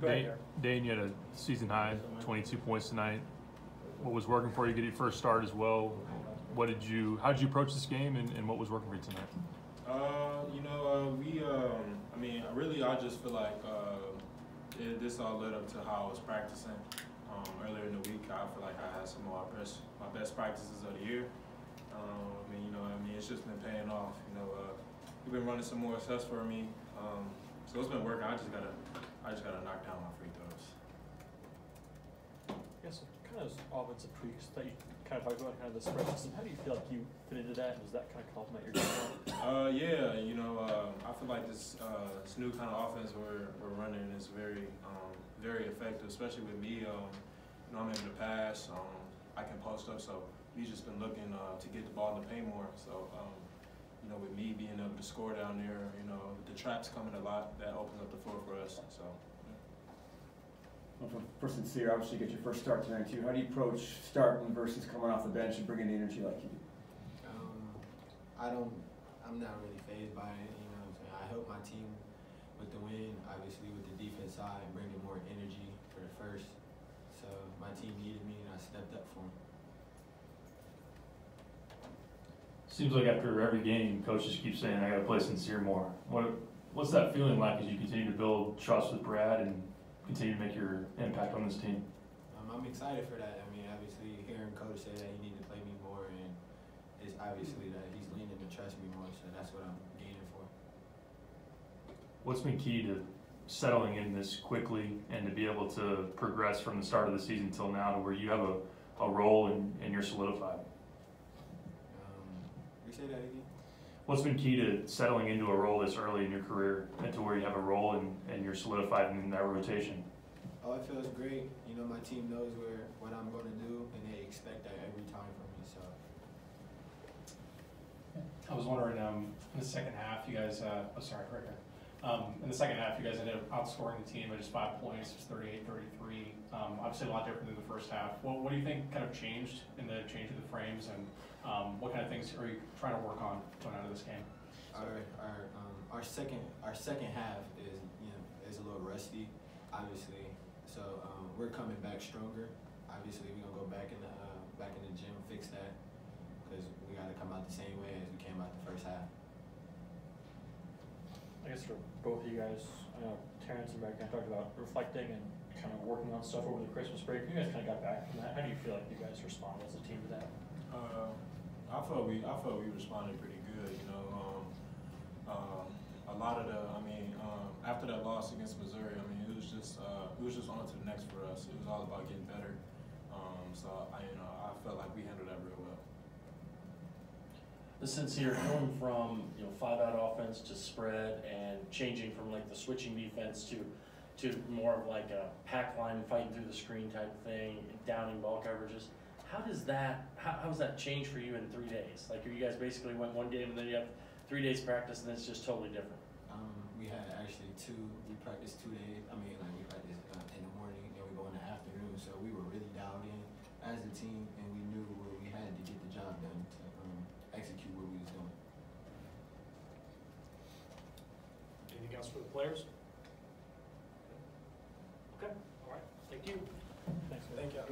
Go ahead, Dain, Derek. Dain, you had a season high, 22 points tonight. What was working for you to get your first start as well? What did you, how did you approach this game and, and what was working for you tonight? Uh, you know, uh, we, um, I mean, really, I just feel like uh, it, this all led up to how I was practicing. Um, earlier in the week, I feel like I had some of my best, my best practices of the year. Um, I mean, you know, I mean, it's just been paying off. You know, uh, we've been running some more sets for me, um, so it's been working. I just gotta, I just gotta knock down my free throws. Yes, kind of offensive tweaks that you kind of talked about, kind of the spread system. How do you feel like you fit into that? And does that kind of complement your game? Uh, yeah, you know, uh, I feel like this uh, this new kind of offense we're, we're running is very um, very effective, especially with me. Um, you know, I'm able to pass. Um, I can post up, so we've just been looking uh, to get the ball in the paint more. So, um, you know, with me being able to score down there, the traps coming a lot, that opens up the floor for us. So. Well, for, for Sencire, obviously you get your first start tonight too. How do you approach starting versus coming off the bench and bringing the energy like you do? Um, I don't, I'm not really phased by it, you know what I'm saying? I help my team with the win, obviously with the defense side, bringing more energy for the first. So my team needed me and I stepped up for them. Seems like after every game, coaches keep saying, I gotta play Sencire more. What, what's that feeling like as you continue to build trust with Brad and continue to make your impact on this team? Um, I'm excited for that. I mean, obviously hearing coach say that he needs to play me more and it's obviously that he's leaning to trust me more, so that's what I'm gaining for. What's been key to settling in this quickly and to be able to progress from the start of the season till now to where you have a, a role and, and you're solidified? You say that again? What's been key to settling into a role this early in your career and to where you have a role and, and you're solidified in that rotation? Oh, it feels great. You know, my team knows where what I'm going to do, and they expect that every time from me. So, I was wondering, um, in the second half, you guys, uh, oh, sorry, right here. Um, in the second half, you guys ended up outscoring the team by just five points, it's 38-33. Um, obviously a lot different than the first half. What, what do you think kind of changed in the change of the frames, and um, what kind of things are you trying to work on going out of this game? our our um, our second our second half is you know is a little rusty, obviously. So um, we're coming back stronger. Obviously, we're gonna go back in the uh, back in the gym, fix that, because we got to come out the same way as we came out the first half. I guess for both of you guys, I know Terrence and Brad kind of talked about reflecting and kind of working on stuff over the Christmas break. You guys kind of got back from that. How do you feel like you guys responded as a team to that? Uh, I felt we I felt we responded pretty good. You know, um, um, a lot of the I mean um, after that loss against Missouri, I mean it was just uh, it was just on to the next for us. It was all about getting better. Um, so I you know I felt like we handled that real well. the Sencire going from you know five out offense to spread and changing from like the switching defense to to more of like a pack line fighting through the screen type thing, downing ball coverages. How does that, how, how does that change for you in three days? Like, you guys basically went one game and then you have three days practice and it's just totally different? Um, we had actually two, we practiced two days. I mean, like, we practiced uh, in the morning and then we go in the afternoon. So we were really dialed in as a team and we knew we had to get the job done to um, execute what we was doing. Anything else for the players? Okay, all right, thank you. Thanks, Thank you.